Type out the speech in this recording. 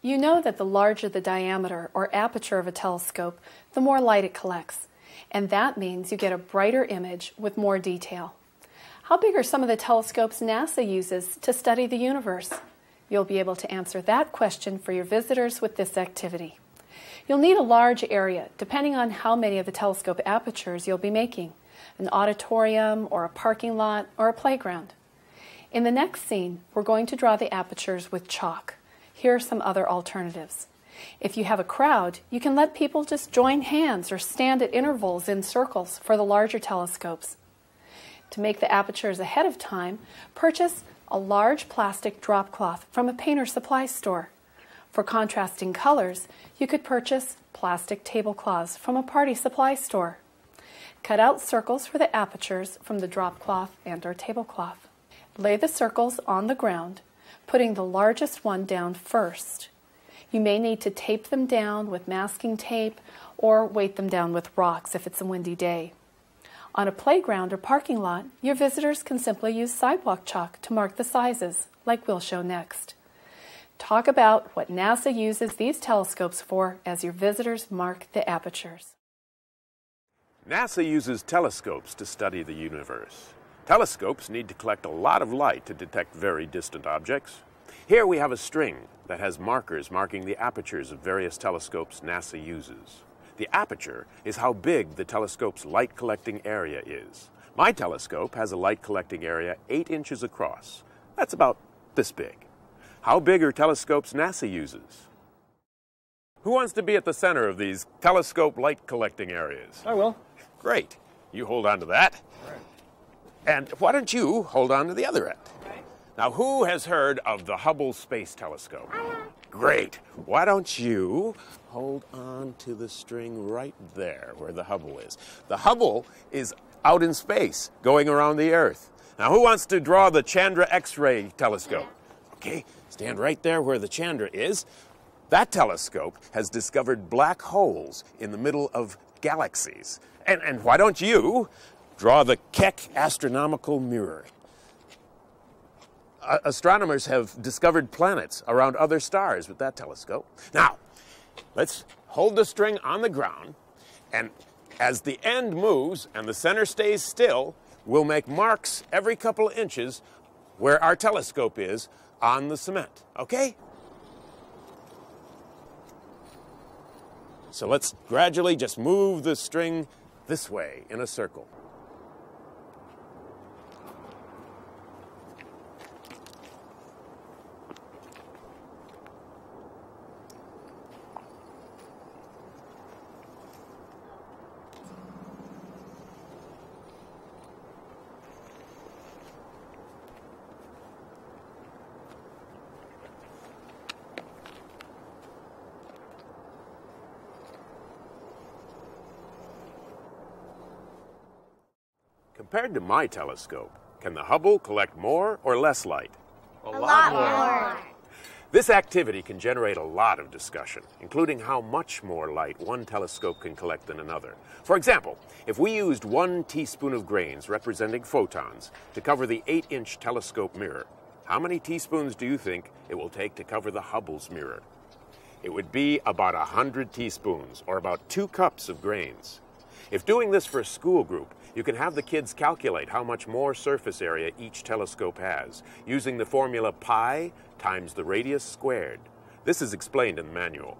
You know that the larger the diameter or aperture of a telescope, the more light it collects, and that means you get a brighter image with more detail. How big are some of the telescopes NASA uses to study the universe? You'll be able to answer that question for your visitors with this activity. You'll need a large area, depending on how many of the telescope apertures you'll be making an auditorium, or a parking lot, or a playground. In the next scene, we're going to draw the apertures with chalk. Here are some other alternatives. If you have a crowd, you can let people just join hands or stand at intervals in circles for the larger telescopes. To make the apertures ahead of time, purchase a large plastic drop cloth from a painter supply store. For contrasting colors, you could purchase plastic tablecloths from a party supply store. Cut out circles for the apertures from the drop cloth and or tablecloth. Lay the circles on the ground putting the largest one down first. You may need to tape them down with masking tape or weight them down with rocks if it's a windy day. On a playground or parking lot, your visitors can simply use sidewalk chalk to mark the sizes, like we'll show next. Talk about what NASA uses these telescopes for as your visitors mark the apertures. NASA uses telescopes to study the universe. Telescopes need to collect a lot of light to detect very distant objects. Here we have a string that has markers marking the apertures of various telescopes NASA uses. The aperture is how big the telescope's light collecting area is. My telescope has a light collecting area 8 inches across. That's about this big. How big are telescopes NASA uses? Who wants to be at the center of these telescope light collecting areas? I will. Great. You hold on to that. And why don't you hold on to the other end? Now, who has heard of the Hubble Space Telescope? Uh-huh. Great. Why don't you hold on to the string right there where the Hubble is? The Hubble is out in space, going around the Earth. Now, who wants to draw the Chandra X ray telescope? Okay, stand right there where the Chandra is. That telescope has discovered black holes in the middle of galaxies. And, and why don't you Draw the Keck astronomical mirror. Astronomers have discovered planets around other stars with that telescope. Now, let's hold the string on the ground, and as the end moves and the center stays still, we'll make marks every couple of inches where our telescope is on the cement, okay? So let's gradually just move the string this way in a circle. Compared to my telescope, can the Hubble collect more or less light? A, a lot, lot more. This activity can generate a lot of discussion, including how much more light one telescope can collect than another. For example, if we used one teaspoon of grains representing photons to cover the 8-inch telescope mirror, how many teaspoons do you think it will take to cover the Hubble's mirror? It would be about 100 teaspoons, or about two cups of grains. If doing this for a school group, you can have the kids calculate how much more surface area each telescope has, using the formula pi times the radius squared. This is explained in the manual.